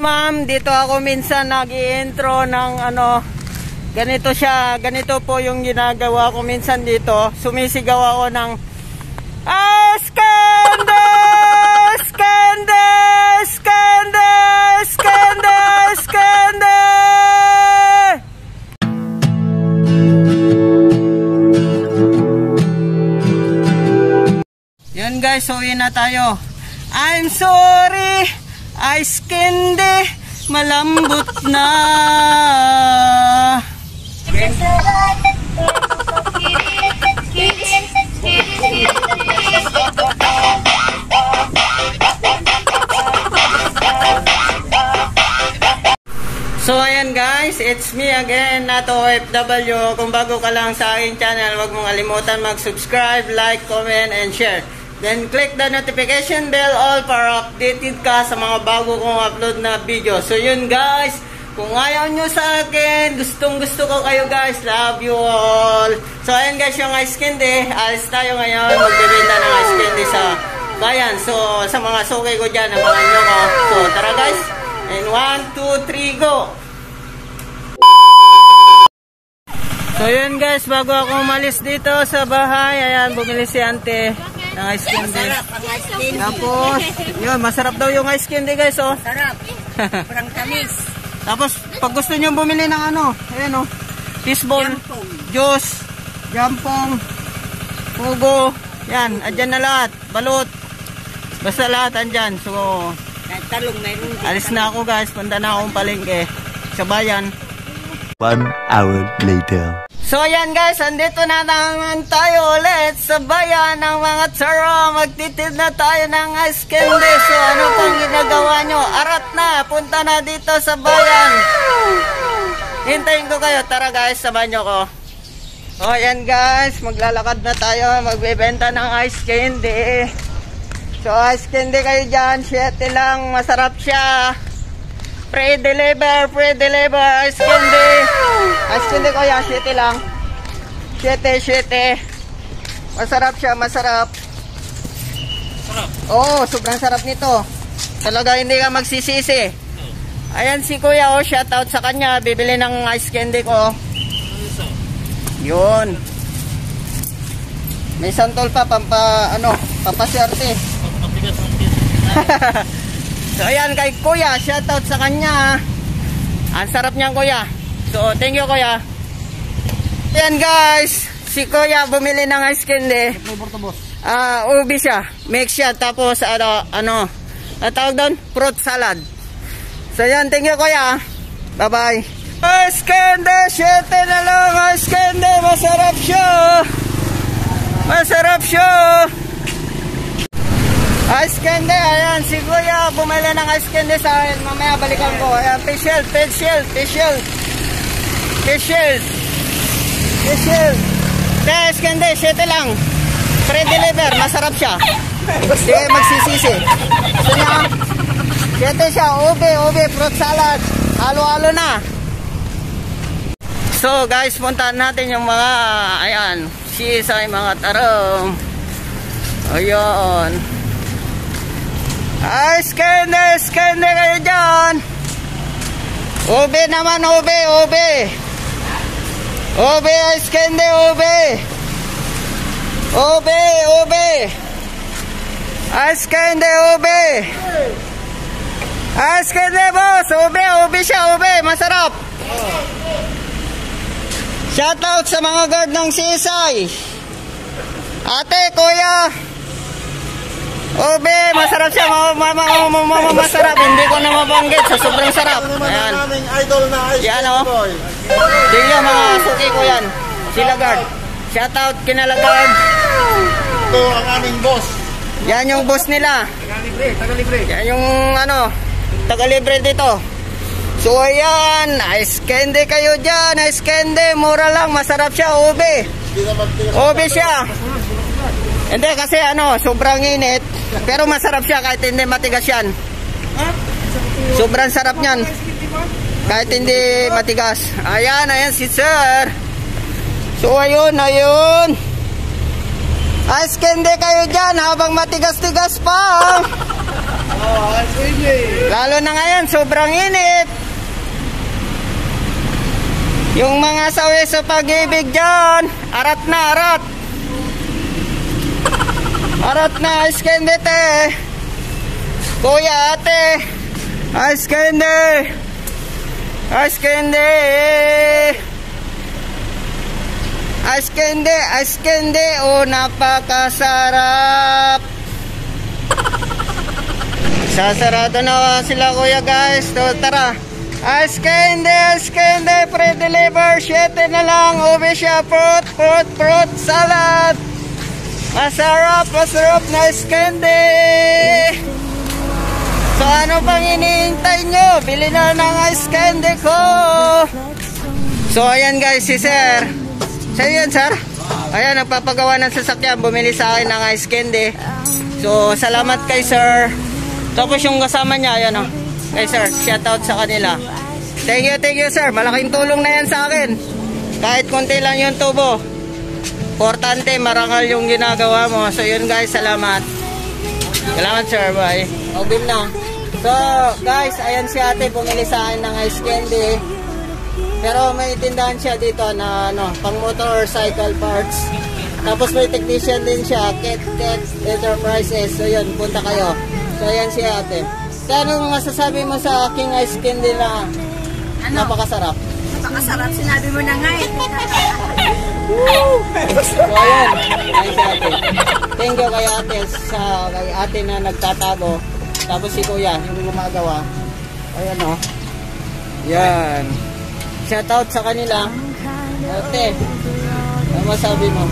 Ma'am, dito ako minsan nag-intro ng ano, ganito siya, ganito po yung ginagawa ko minsan dito. Sumisigaw ako ng Askanda! Askanda! Askanda! Askanda! Askanda! Yan guys, so na tayo. I'm sorry, ice candy, malambot na. So ayan guys, it's me again, Nato OFW. Kung bago ka lang sa aking channel, huwag mong kalimutan mag-subscribe, like, comment, and share. Then click the notification bell all para updated ka sa mga bago kong upload na video. So yun guys, kung ayaw nyo sa akin, gustong gusto ko kayo guys. Love you all. So ayan guys, yung ice candy. Alis tayo ngayon. Magbibenta ng ice candy sa bayan. So sa mga sukay ko dyan, abangan nyo ko. So tara guys. And 1, 2, 3, go! So yun guys, bago ako umalis dito sa bahay, ayan, bumili si ante ng ice candy. Tapos, yun, masarap daw yung ice candy guys, oh. Sarap. Parang tamis. Tapos, pag gusto nyo bumili ng ano, ayan oh, fishball, Jampong. juice, jampong, pugo, yan, andyan na lahat, balot, basta lahat andyan. So, talong mayroon din. alis na ako guys, punta na akong palengke sa bayan. One hour later. So ayan guys, andito na naman tayo ulit sa bayan ng mga tsara. Magtitid na tayo ng ice candy. So ano pang ginagawa nyo? Arat na, punta na dito sa bayan. Hintayin ko kayo. Tara guys, samahan nyo ko. O ayan guys, maglalakad na tayo. Magbebenta ng ice candy. So ice candy kayo dyan. 7 lang, masarap siya. Pre-deliver, pre-deliver, ice candy. Ice candy ko yan, 7 lang. 7, 7. Masarap siya, masarap. Oo, sobrang sarap nito. Talaga hindi ka magsisisi. Ayan si Kuya, oh, shout out sa kanya. Bibili ng ice candy ko. Yun. May santol pa, pampa, ano, pampaswerte. so ayan kay kuya, shoutout sa kanya. Ang sarap niyan kuya. So thank you kuya. Ayan guys, si kuya bumili ng ice candy. Ah, ubi siya. Mix siya tapos ano ano, tawag doon? Fruit salad. So yan, thank you kuya. Bye-bye. Ice candy, 7 na lang ice candy. Masarap siya. Masarap siya. Ice candy, ayan, si Kuya bumili ng ice candy sa akin. Mamaya balikan ko. Ayan, facial, facial, facial. Facial. Facial. Te, ice candy, 7 lang. Pre-deliver, masarap siya. Hindi kayo magsisisi. Gusto niya? 7 siya, ube, ube, fruit salad. Halo-halo na. So guys, puntahan natin yung mga, ayan, sisay, mga tarong. Ayun. Candy, ice candy kayo dyan. Ube naman, ube, ube. Ube, ice candy, ube. Ube, ube. Ice candy, ube. Ice candy, boss. Ube, ube siya, ube. Masarap. Shoutout sa mga guard ng sisay. Ate, kuya. Obe, masarap siya. Ma ma ma ma ma ma masarap. Hindi ko na mabanggit sa sobrang sarap. Ayan. Aming idol na ice Yan, cream oh. boy. Sige mga suki ko yan. Sila guard. Shoutout kinala guard. Ito ang aming boss. Yan yung boss nila. Taga-libre, taga-libre. Yan yung ano, taga-libre dito. So ayan, ice candy kayo dyan. Ice candy, mura lang. Masarap siya, magtigas. Ube siya. Hindi kasi ano, sobrang init. Pero masarap siya kahit hindi matigas yan. Sobrang sarap niyan. Kahit hindi matigas. Ayan, ayan si sir. So ayun, ayun. Ice candy kayo dyan habang matigas-tigas pa. Oh, ice candy. Lalo na ngayon, sobrang init. Yung mga sawi sa pag-ibig dyan, arat na, arat. Arat na, ice candy te. Kuya, ate. Ice candy. Ice candy. Ice candy, ice candy. Oh, napakasarap. Sasarado na sila kuya guys. So, tara. Ice candy, ice candy, pre-deliver. 7 na lang. Ube siya. Fruit, fruit, fruit salad. Masarap, masarap na ice candy. So ano pang iniintay nyo? Bili na ng ice candy ko. So ayan guys, si sir. Sa'yo yun sir? Ayan, nagpapagawa ng sasakyan. Bumili sa akin ng ice candy. So salamat kay sir. Tapos yung kasama niya, ayan o. Kay sir, shout out sa kanila. Thank you, thank you sir. Malaking tulong na yan sa akin. Kahit konti lang yung tubo. Importante, marangal yung ginagawa mo. So yun guys, salamat. Salamat sir, bye. O, bill na. So, guys, ayan si ate bumili sa akin ng ice candy. Pero may tindahan siya dito na ano, pang motorcycle parts. Tapos may technician din siya, Ket Ket Enterprises. So yun, punta kayo. So ayan si ate. So anong masasabi mo sa aking ice candy na Ano? napakasarap? Napakasarap. Sinabi mo na nga eh. So ayan, ayan si ate. Thank you kay ate sa kay ate na nagtatago. Tapos si kuya, yung gumagawa. Ayan o. Yan. Shout out sa kanila. Ate, ano masabi mo?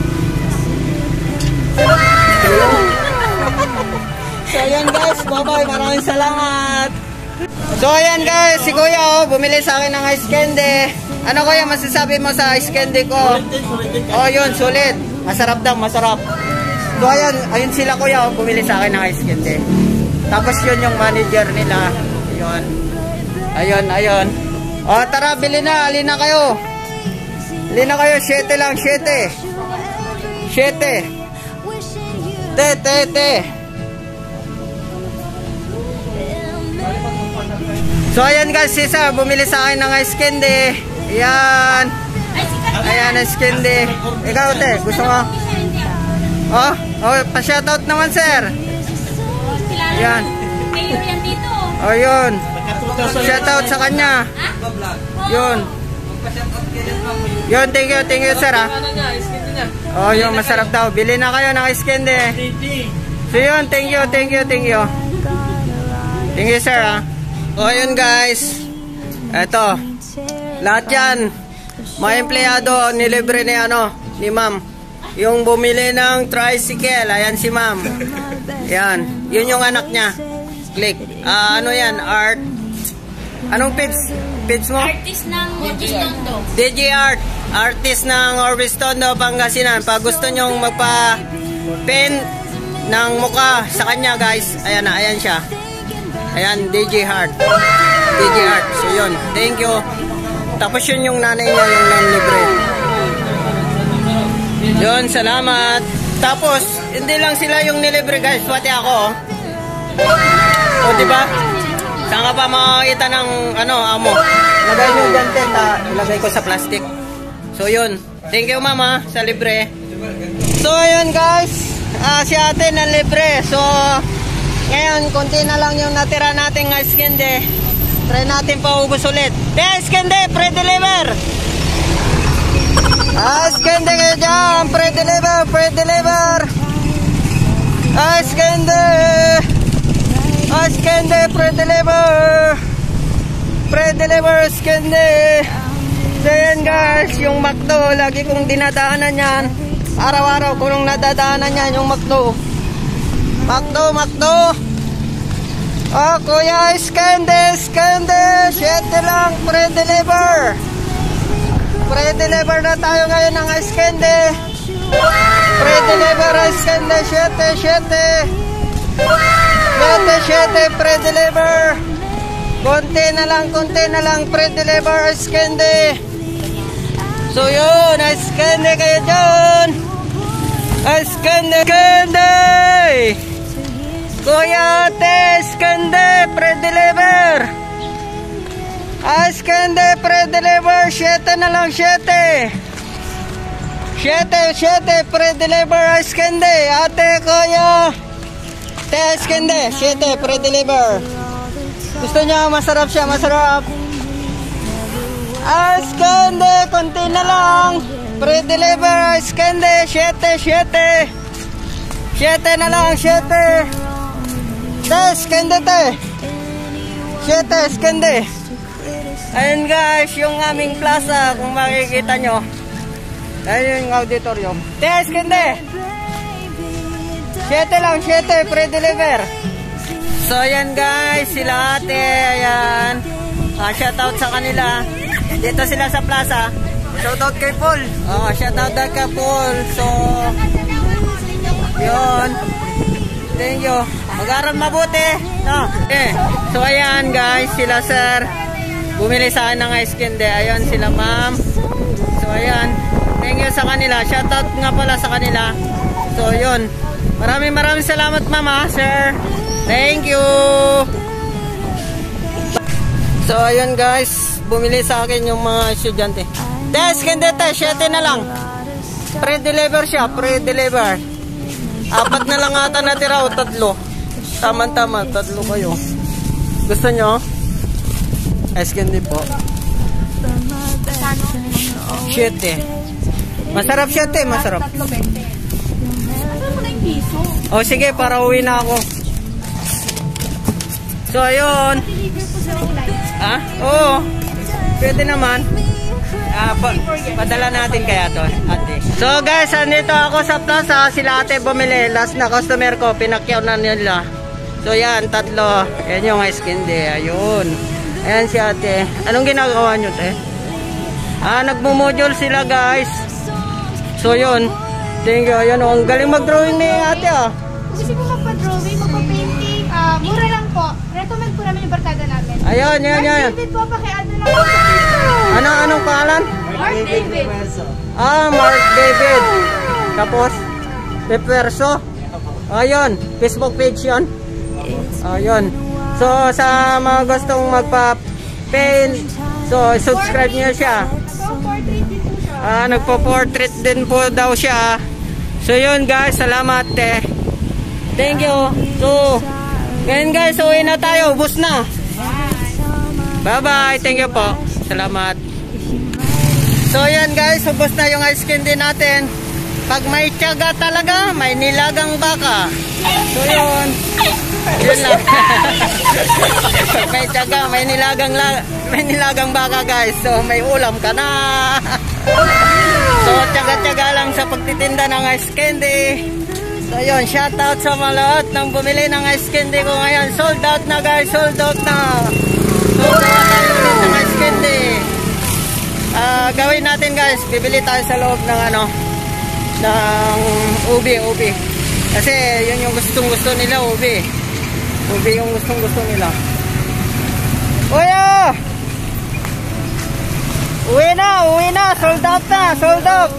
So ayan guys, bye-bye. Maraming salamat. So ayan guys, si Kuya oh, bumili sa akin ng ice candy. Ano kuya masasabi mo sa ice candy ko? Oh yun, sulit. Masarap daw, masarap. So ayan, ayun sila kuya oh, bumili sa akin ng ice candy. Tapos yun yung manager nila. Ayun. Ayun, ayun. Oh tara, bili na. Alin na kayo. Alin na kayo, 7 lang, 7. 7. Te, te, te. So ayan guys, si Sir bumili sa akin ng ice candy. Ayan. Ayan, ice candy. Ikaw te, gusto mo? Oh, oh, pa-shoutout naman sir. Ayan. Mayor yan dito. Oh, yun. Shoutout sa kanya. Yun. Yun, thank you, thank you sir ah. Oh, yun, masarap daw. Bili na kayo ng ice candy. So yun, thank you, thank you, thank you. Thank you sir ah. So ayun guys. Eto. Lahat yan. Mga empleyado nilibre ni ano, ni ma'am. Yung bumili ng tricycle, ayan si ma'am. Yan. Yun yung anak niya. Click. Ah, ano yan? Art. Anong pits? Pits mo? Artist ng Gistondo. DJ Art. Artist ng Orbistondo, Pangasinan. Pag gusto nyong magpa-pen ng muka sa kanya guys, ayan na, ayan siya. Ayan, DJ Heart. DJ Heart. So yun, thank you. Tapos yun yung nanay niya, yung nanlibre. Yun, salamat. Tapos, hindi lang sila yung nilibre guys, pati ako. oh. O, di ba? Saan ka pa makakita ng, ano, amo? Lagay nyo dyan, tenta. Ilagay ko sa plastic. So, yun. Thank you, mama, sa libre. So, ayun, guys. Ah, si ate na libre. So, ngayon, konti na lang yung natira nating ice candy. Try natin paubos ulit. De, ice candy, pre-deliver! Ice candy kayo dyan! Pre-deliver, pre-deliver! Ice candy! Ice candy, pre-deliver! Pre-deliver, ice candy! So yan guys, yung McDo, lagi kong dinadaanan yan. Araw-araw ko nung nadadaanan yan, yung McDo. McDo, McDo! Oh, kuya, ice candy! Siyete lang, pre-deliver! Pre-deliver na tayo ngayon ng ice. Pre-deliver ice candy. 7, 7. 7, 7. Pre-deliver. Konti na lang, konti na lang. Pre-deliver ice. So yun, ice candy kayo dyan. Ice candy. Kuya Tes Kende, pre-deliver. Askende, pre-deliver. 7 na lang, 7. 7, 7, pre-deliver. Askende, ate, kuya. Te, Askende, 7, pre-deliver. Gusto niya, masarap siya, masarap. Askende, konti na lang. Pre-deliver, Askende, 7, 7. 7 na lang, 7. Te, Askende, te. 7, Askende. Ayun guys, yung aming plaza, kung makikita nyo. Ayun yung auditorium. Test, kende! 7 lang, 7, pre-deliver. So ayan guys, sila ate, ayan. Ah, shout out sa kanila. Dito sila sa plaza. Shout out kay Paul. Oh, shout out kay Paul. So, yun. Thank you. Mag-aral mabuti. No? Eh. So ayan guys, sila sir. Bumili sa akin ng ice candy. Ayun sila ma'am. So ayan. Thank you sa kanila. Shoutout nga pala sa kanila. So yun. Maraming maraming salamat mama, sir. Thank you. So ayun guys. Bumili sa akin yung mga estudyante. Des, candy te. 7 na lang. Pre-deliver siya. Pre-deliver. Apat na lang ata natira o tatlo. Tama-tama. Tatlo kayo. Gusto nyo? Ice candy po. Siyete. Masarap siyete, masarap. Tatlo, 20. Mo na yung piso? O sige, para uwi na ako. So, ayun. Ah, oo. Pwede naman. Ah, pa padala natin kaya to, ate. So guys, andito ako sa plaza. Sila ate bumili. Last na customer ko, pinakyaw na nila. So yan, tatlo. Yan yung ice candy. Ayun. Ayan si ate. Anong ginagawa nyo, te? Ah, nagmumodule sila, guys. So yun. Thank you. Ayan, oh, ang galing mag-drawing ni ate, ah. Gusto mo magpa-drawing, mura lang po. Recommend po namin yung barkada namin. Ayun, yan. Mark David po, pakiano lang Facebook. Ano, anong pangalan? Mark David. Ah, Mark David. Tapos, Peperso. Ayun, Facebook page yun. Ayun. So, sa mga gustong magpa-paint, so, subscribe niyo siya. Ah, nagpo-portrait din po daw siya. So, yun guys, salamat eh. Thank you. So, ngayon guys, uwi na tayo. Bus na. Bye-bye. Thank you po. Salamat. So yan guys, ubos na yung ice candy natin. Pag may tiyaga talaga, may nilagang baka. So yun. Yun lang. May tiyaga, may nilagang la may nilagang baka guys. So may ulam ka na. so tiyaga-tiyaga lang sa pagtitinda ng ice candy. So yun, shout out sa mga lahat ng bumili ng ice candy ko ngayon. Sold out na guys, sold out na. So kaya tayo ulit ng ice candy. Ah, gawin natin guys, bibili tayo sa loob ng ano ng ubi, ubi. Kasi yun yung gustong gusto nila, ubi. Ubi yung gustong gusto nila. Kuya! Uwi na, uwi na, sold out na, sold out.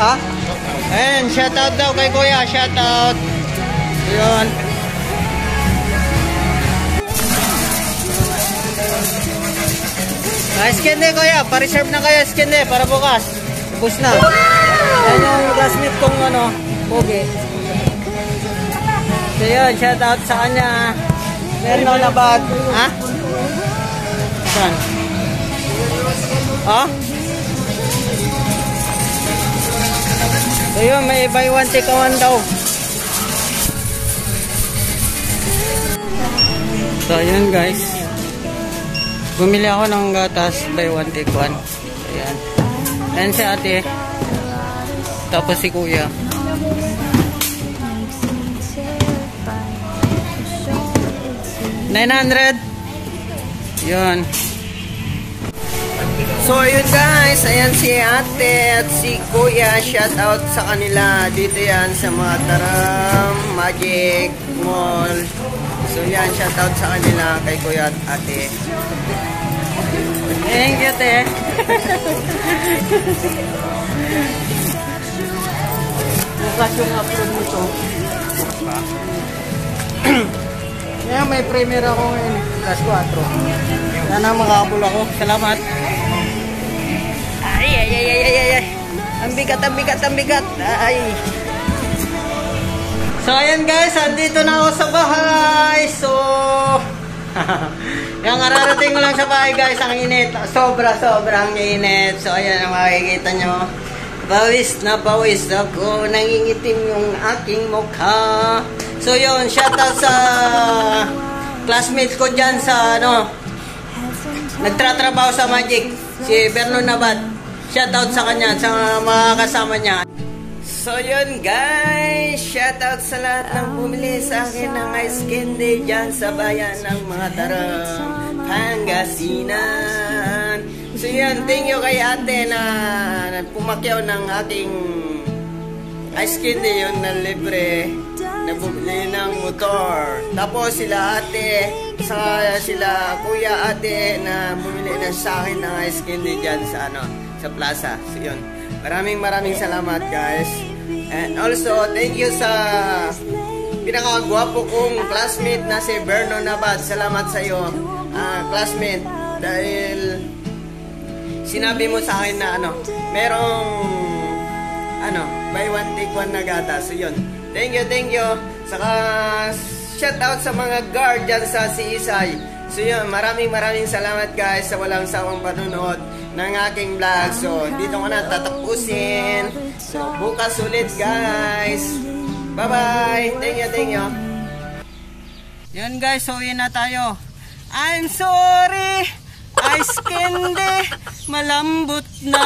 Ha? Ayan, shout out daw kay kuya. Shout out. Yun. Ah, iskende kuya. Pa-reserve na kayo iskende para bukas. Ubus na. Ayan yung classmate kong ano, pogi. So yun, shout out sa kanya. Meron na bag. Ha? Saan? Ha? So yun, may buy one take one daw. So yun guys. Bumili ako ng gatas buy one take one. Ayan. Ayan si ate. Tapos si kuya. Nine hundred. Yun. So So yun guys, ayan si ate at si kuya, shout out sa kanila. Dito yan sa Mataram Magic Mall. So yan, shout out sa kanila kay kuya at ate. Thank you, te. Bukas yung upload. Bukas ba? Kaya may premiere ako ngayon, last 4. Sana makakabul ako. Salamat. Ay, ay, ay, ay, ay, ay. Ang bigat, ang bigat, ang bigat. Ay. So, ayan guys, andito na ako sa bahay. So, yung ararating ko lang sa bahay guys, ang init. Sobra, sobrang init. So, ayan ang makikita nyo. Bawis na bawis ako, nangingitim yung aking mukha. So, yun, shoutout sa classmates ko dyan sa, ano, nagtratrabaho sa Magic, si Vernon Nabad. Shoutout sa kanya, sa mga kasama niya. So yun guys, shoutout sa lahat ng bumili sa akin ng ice candy dyan sa bayan ng mga tarang Pangasinan. So yun, thank you kay ate na, pumakyaw ng aking ice candy yun na libre na bumili ng motor. Tapos sila ate, sa sila kuya ate na bumili na sa akin ng ice candy dyan sa ano, sa plaza. So yun. Maraming maraming salamat guys. And also, thank you sa pinakagwapo kong classmate na si Berno Nabad. Salamat sa iyo, ah, classmate. Dahil sinabi mo sa akin na ano, merong ano, buy one take one na gata. So yun. Thank you, thank you. Saka shout out sa mga guard dyan sa CSI. So yun, maraming maraming salamat guys sa walang sawang panunood ng aking vlog. So dito ko na tatapusin. So bukas ulit guys. Bye-bye. Thank you, thank you. Yan guys, so yun na tayo. I'm sorry. Ice candy, malambot na.